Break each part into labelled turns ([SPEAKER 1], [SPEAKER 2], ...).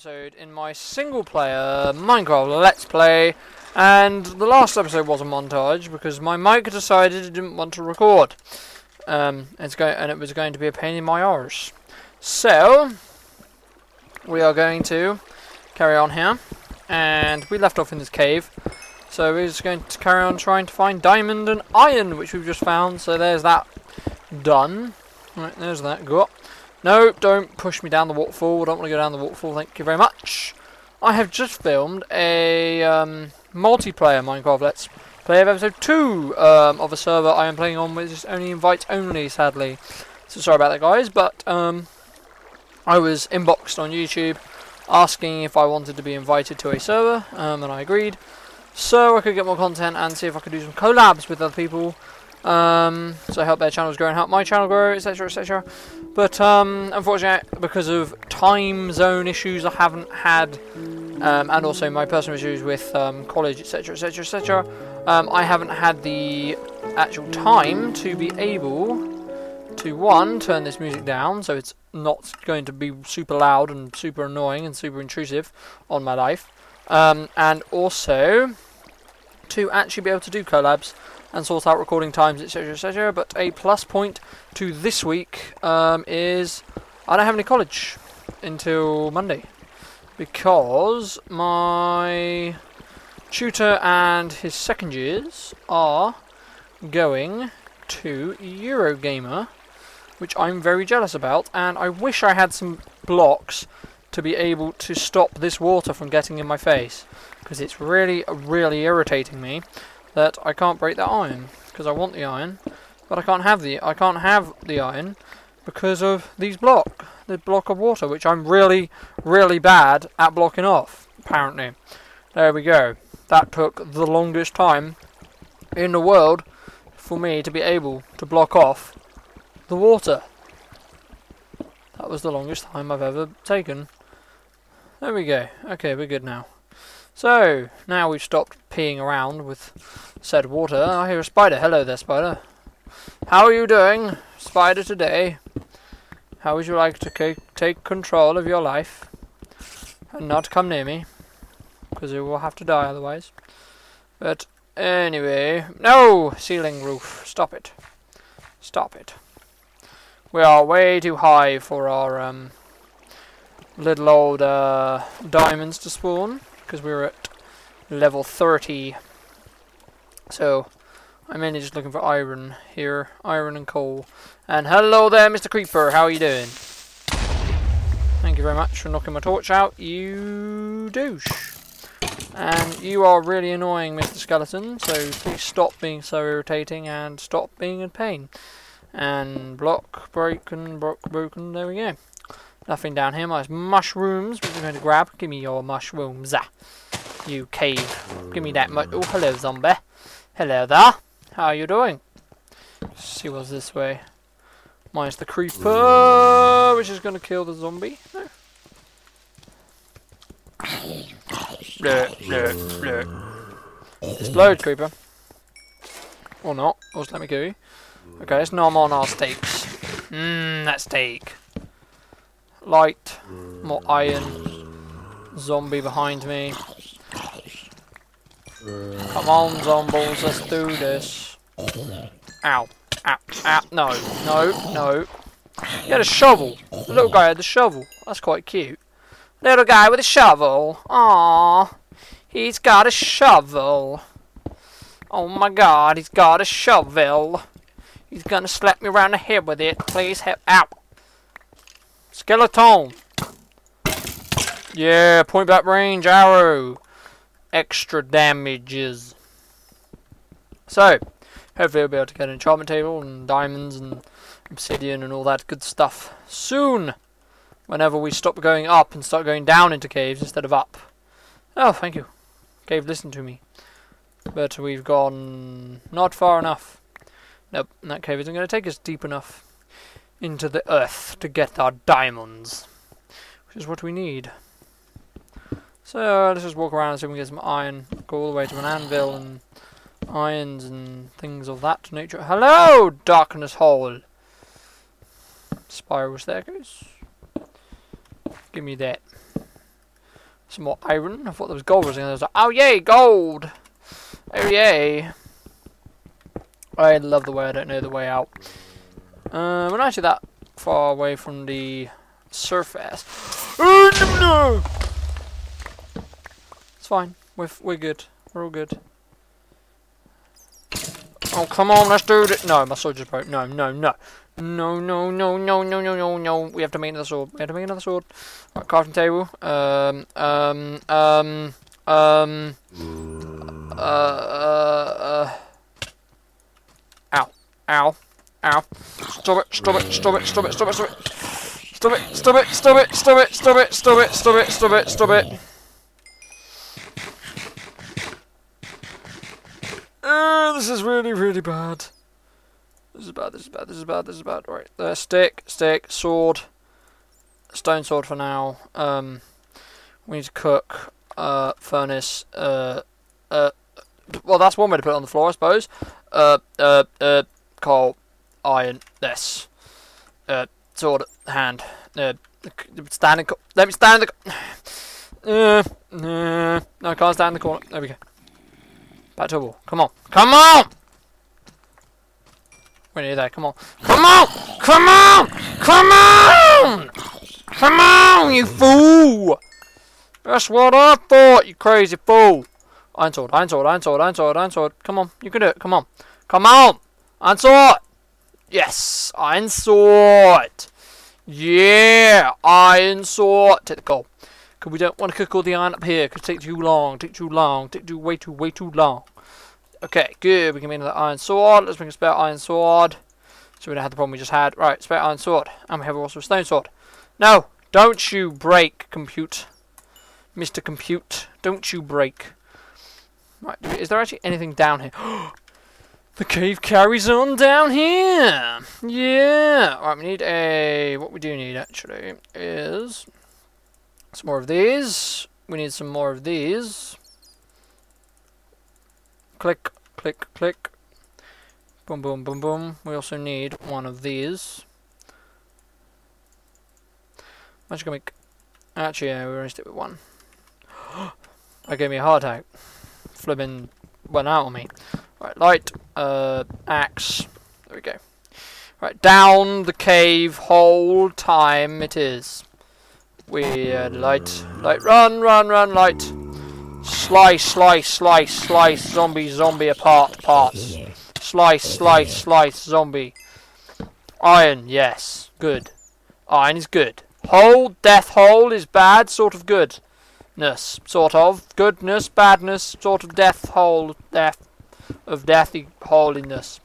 [SPEAKER 1] episode in my single player Minecraft Let's Play. And the last episode was a montage because my mic decided it didn't want to record. Um, it's going and it was going to be a pain in my arse. So we are going to carry on here, and we left off in this cave. So we're just going to carry on trying to find diamond and iron, which we've just found. So there's that done. Right, there's that. Go up. No, don't push me down the waterfall. I don't want to go down the waterfall. Thank you very much. I have just filmed a um, multiplayer Minecraft Let's Play of episode 2 um, of a server I am playing on, which is only invite only, sadly. So sorry about that, guys. But um, I was inboxed on YouTube asking if I wanted to be invited to a server, um, and I agreed. So I could get more content and see if I could do some collabs with other people. Um, so help their channels grow and help my channel grow, etc., etc. But um, unfortunately, because of time zone issues, I haven't had, um, and also my personal issues with um, college, etc., etc., etc. I haven't had the actual time to be able to one turn this music down, so it's not going to be super loud and super annoying and super intrusive on my life, um, and also to actually be able to do collabs and sort out recording times, etc., etc. But a plus point to this week um, is I don't have any college until Monday because my tutor and his second years are going to Eurogamer, which I'm very jealous about, and I wish I had some blocks to be able to stop this water from getting in my face because it's really, really irritating me that I can't break that iron because I want the iron, but I can't have the I can't have the iron because of these block the block of water, which I'm really, really bad at blocking off. Apparently, there we go. That took the longest time in the world for me to be able to block off the water. That was the longest time I've ever taken. There we go. Okay, we're good now. So, now we've stopped peeing around with said water, I hear a spider. Hello there, spider. How are you doing, spider, today? How would you like to take control of your life? And not come near me, because you will have to die otherwise. But, anyway... No! Ceiling roof. Stop it. Stop it. We are way too high for our, um... Little old, uh... Diamonds to spawn because we were at level 30. So, I'm mainly just looking for iron here. Iron and coal. And hello there, Mr. Creeper. How are you doing? Thank you very much for knocking my torch out, you douche. And you are really annoying, Mr. Skeleton, so please stop being so irritating and stop being in pain. And block, broken, block, broken, there we go. Nothing down here. My mushrooms, which I'm going to grab. Give me your mushrooms. Ah, you cave. Give me that. oh, hello, zombie. Hello there. How are you doing? Let's see what's this way. Minus the creeper, which is going to kill the zombie. No. Blur, blur. Explode, creeper. Or not. Or just let me go. Okay, let's nom on our steaks. Mmm, that steak. Light. More iron. Zombie behind me. Come on, zombies, let's do this. Ow. Ow. Ow. No. No. No. He had a shovel. The little guy had the shovel. That's quite cute. Little guy with a shovel. Aww. He's got a shovel. Oh my god, he's got a shovel. He's gonna slap me around the head with it. Please help. Ow. Skeleton! Yeah, point blank range arrow. Extra damages. So, hopefully we'll be able to get an enchantment table and diamonds and obsidian and all that good stuff soon. Whenever we stop going up and start going down into caves instead of up. Oh, thank you. Cave, listen to me. But we've gone not far enough. Nope, that cave isn't going to take us deep enough into the earth to get our diamonds, which is what we need. So let's just walk around and see if we can get some iron. Go all the way to an anvil and irons and things of that nature. Hello, darkness hole. Spiral staircase. Give me that. Some more iron. I thought there was gold. Was like, oh yay, gold! Oh yay! I love the way I don't know the way out. Uh, we're not actually that far away from the surface. No! It's fine. We're, we're good. We're all good. Oh, come on, let's do it. No, my sword just broke. No, no, no. No, no, no, no, no, no, no, no. We have to make another sword. We have to make another sword. Right, crafting table. Um, um, um, um. Uh, uh, uh. Ow. Ow. Ow. Stop it, stop it, stop it, stop it, stop it, stop it. Stop it, stop it, stop it, stop it, stop it, stop it, stop it, stop it, stop it. Uh, this is really, really bad. This is bad, this is bad, this is bad, this is bad. Right, there, stick, stick, sword. Stone sword for now. Um, we need to cook, uh, furnace, uh, uh, well, that's one way to put it on the floor, I suppose. Uh, uh, uh, coal, iron, this. Uh, sword, hand. Uh, stand in, let me stand in the, uh, uh, no, I can't stand in the corner. There we go. Back to a wall. Come on. Come on! We're near there. Come on. Come on! Come on! Come on! Come on, you fool! That's what I thought, you crazy fool! Iron sword, iron sword, iron sword, iron sword, iron sword. Come on, you can do it. Come on. Come on! Iron sword! Yes! Iron sword! Yeah! Iron sword! Take the goal. Because we don't want to cook all the iron up here. Because it takes too long. Take too long. Take too way too way too long. Okay, good. We can make another iron sword. Let's bring a spare iron sword. So we don't have the problem we just had. Right, spare iron sword. And we have also a stone sword. No! Don't you break, compute. Mr. Compute. Don't you break. Right, is there actually anything down here? the cave carries on down here! Yeah! Right, we need a... What we do need, actually, is... Some more of these. We need some more of these. Click, click, click. Boom, boom, boom, boom. We also need one of these. I'm gonna make... Actually, yeah, we're stick with one. that gave me a heart attack. Flipping went out on me. Right, light, uh, axe. There we go. Right, down the cave hole time it is. We uh, light, light, run, run, run, light. Slice, slice, slice, slice, zombie, zombie apart, parts. Slice, slice, slice, zombie. Iron, yes, good. Iron is good. Hole, death hole is bad, sort of goodness, sort of goodness, badness, sort of death hole, death of deathy holiness.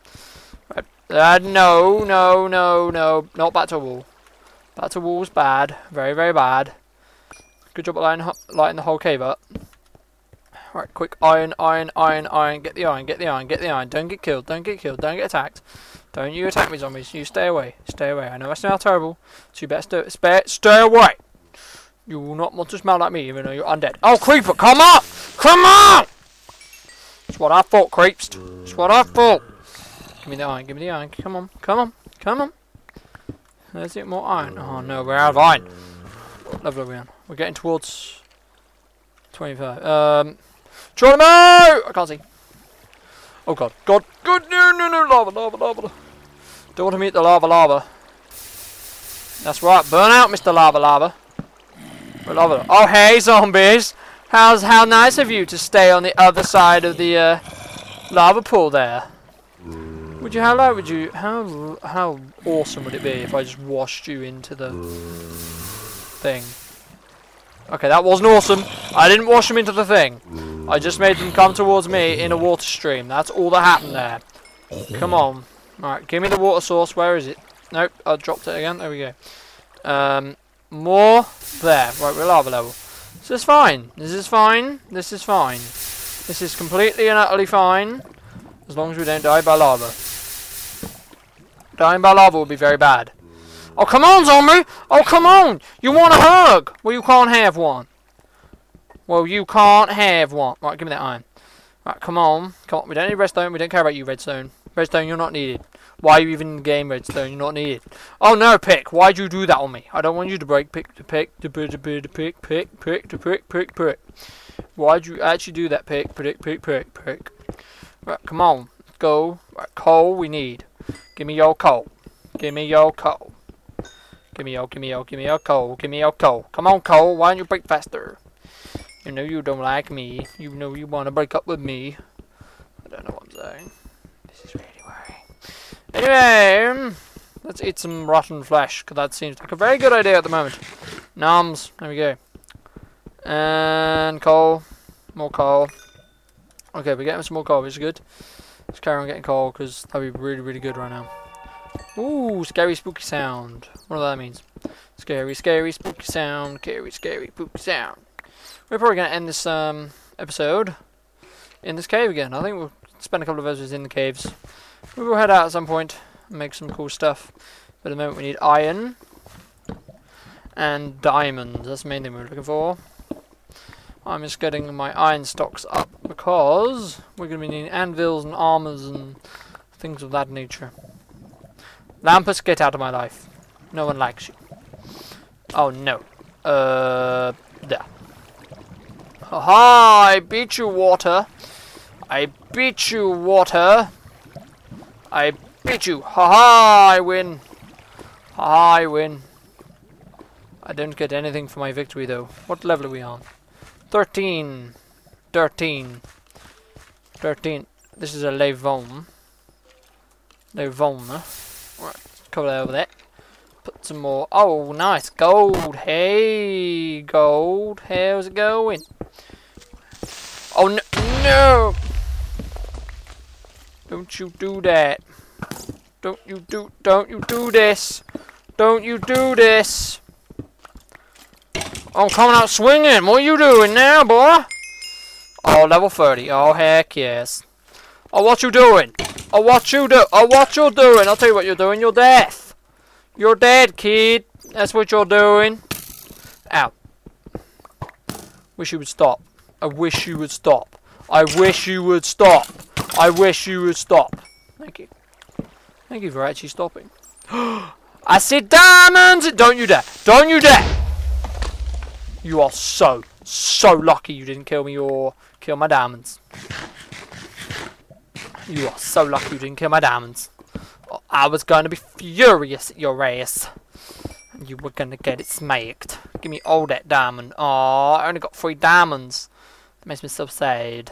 [SPEAKER 1] Right. Uh, no, no, no, no, not back to wall. That's a wall's bad. Very, very bad. Good job at lighting, lighting the whole cave up. Right, quick. Iron, iron, iron, iron. Get the iron, get the iron, get the iron. Don't get killed, don't get killed, don't get attacked. Don't you attack me, zombies. You stay away. Stay away. I know I smell terrible, so you better stay, stay, stay away. You will not want to smell like me, even though you're undead. Oh, creeper, come on! Come on! That's what I thought, creeps. That's what I thought. Give me the iron, give me the iron. Come on, come on, come on. There's it more iron. Oh no, we're out of iron. What level are we on? We're getting towards 25. Um, Geronimo! I can't see. Oh god, god, god, no, no, no, lava, lava, lava. Don't want to meet the lava, lava. That's right, burn out, Mr. Lava, lava. lava. Oh, hey, zombies. How's how nice of you to stay on the other side of the uh, lava pool there. Would you how would you how how awesome would it be if I just washed you into the thing? Okay, that wasn't awesome. I didn't wash them into the thing. I just made them come towards me in a water stream. That's all that happened there. Come on. Alright, give me the water source. Where is it? Nope, I dropped it again. There we go. Um, more. There. Right, we're lava level. This is fine. This is fine. This is fine. This is completely and utterly fine. As long as we don't die by lava. Dying by lava would be very bad. Oh, come on, zombie! Oh, come on! You want a hug! Well, you can't have one. Well, you can't have one. Right, give me that iron. Right, come on. Come on. We don't need redstone. We don't care about you, redstone. Redstone, you're not needed. Why are you even in the game, Redstone? You're not needed. Oh no, pick. Why'd you do that on me? I don't want you to break pick to pick to pick to pick to pick pick pick to pick pick pick. Why'd you actually do that? Pick pick pick pick pick. Right, come on, go. Right, coal we need. Give me your coal. Give me your coal. Give me your, give me your, give me your coal. Give me your coal. Come on, coal. Why don't you break faster? You know you don't like me. You know you want to break up with me. I don't know what I'm saying. This is really worrying. Anyway, let's eat some rotten flesh, because that seems like a very good idea at the moment. Noms. There we go. And coal. More coal. Okay, we're getting some more coal, which is good. Let's carry on getting coal, because that would be really, really good right now. Ooh, scary spooky sound. What that means. Scary, scary, spooky sound. Scary, scary, spooky sound. We're probably going to end this um, episode in this cave again. I think we'll spend a couple of hours in the caves. We will head out at some point make some cool stuff. But at the moment we need iron and diamonds. That's the main thing we're looking for. I'm just getting my iron stocks up because we're going to be needing anvils and armors and things of that nature. Lampus, get out of my life. No one likes you. Oh no. Uh, there. Ha I beat you, water. I beat you, water. I beat you. Ha ha! I win. Ha ha! I win. I don't get anything for my victory though. What level are we on? 13. 13. 13. This is a Levon. Levon. Right, cover that over there. Put some more. Oh, nice. Gold. Hey, gold. How's it going? Oh, no. No! Don't you do that. Don't you do, don't you do this. Don't you do this. I'm coming out swinging. What are you doing now, boy? Oh, level 30. Oh, heck yes. Oh, what you doing? Oh, what you do? Oh, what you're doing? I'll tell you what you're doing. You're deaf. You're dead, kid. That's what you're doing. Ow. Wish you would stop. I wish you would stop. I wish you would stop. I wish you would stop. Thank you. Thank you for actually stopping. I said diamonds! Don't you dare! Don't you dare! You are so, so lucky you didn't kill me or kill my diamonds. You are so lucky you didn't kill my diamonds. I was going to be furious at your ass. You were going to get it smacked. Give me all that diamond. Oh, I only got three diamonds. That makes me so sad.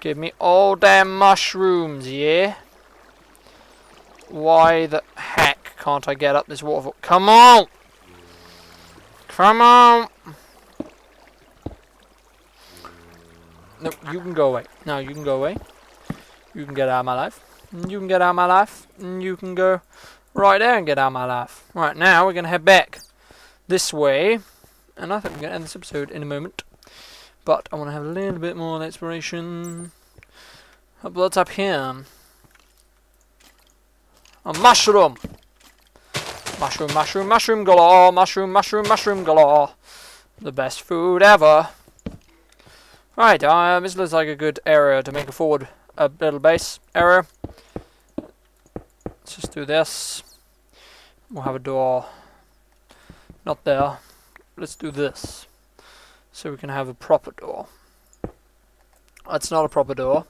[SPEAKER 1] Give me all damn mushrooms, yeah. Why the heck can't I get up this waterfall? Come on! Come on! No, you can go away. No, you can go away. You can get out of my life. You can get out of my life. You can go right there and get out of my life. Right, now we're going to head back this way. And I think we're going to end this episode in a moment. But I want to have a little bit more exploration. What's up here? A mushroom! Mushroom, mushroom, mushroom galore! Mushroom, mushroom, mushroom galore! The best food ever! Right, uh, this looks like a good area to make a forward a little base area. Let's just do this. We'll have a door. Not there. Let's do this. So we can have a proper door. That's not a proper door.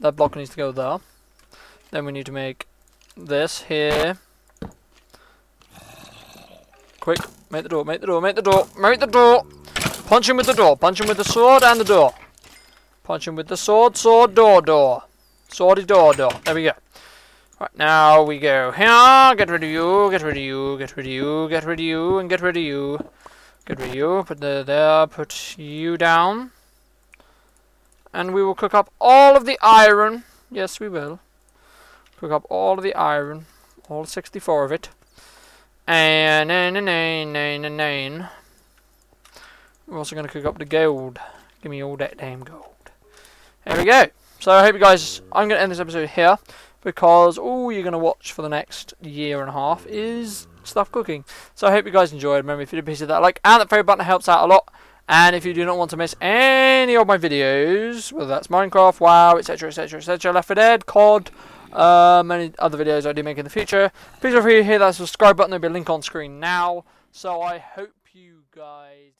[SPEAKER 1] That block needs to go there. Then we need to make this here. Quick, make the door, make the door, make the door, make the door! Punch him with the door, punch him with the sword and the door. Punch him with the sword, sword, door, door. Swordy door, door. There we go. Right, now we go here, get rid of you, get rid of you, get rid of you, get rid of you, and get rid of you. Of you, put the there, put you down. And we will cook up all of the iron. Yes, we will. Cook up all of the iron. All 64 of it. And nine, nine, nine, nine, nine. We're also going to cook up the gold. Give me all that damn gold. There we go. So I hope you guys. I'm going to end this episode here because all you're going to watch for the next year and a half is stuff cooking. So I hope you guys enjoyed. Remember, if you did, please hit that like and that favorite button helps out a lot. And if you do not want to miss any of my videos, whether that's Minecraft, WoW, etc., etc., etc., Left 4 Dead, COD, um, any other videos I do make in the future, please feel free to hit that subscribe button. There'll be a link on screen now. So I hope you guys.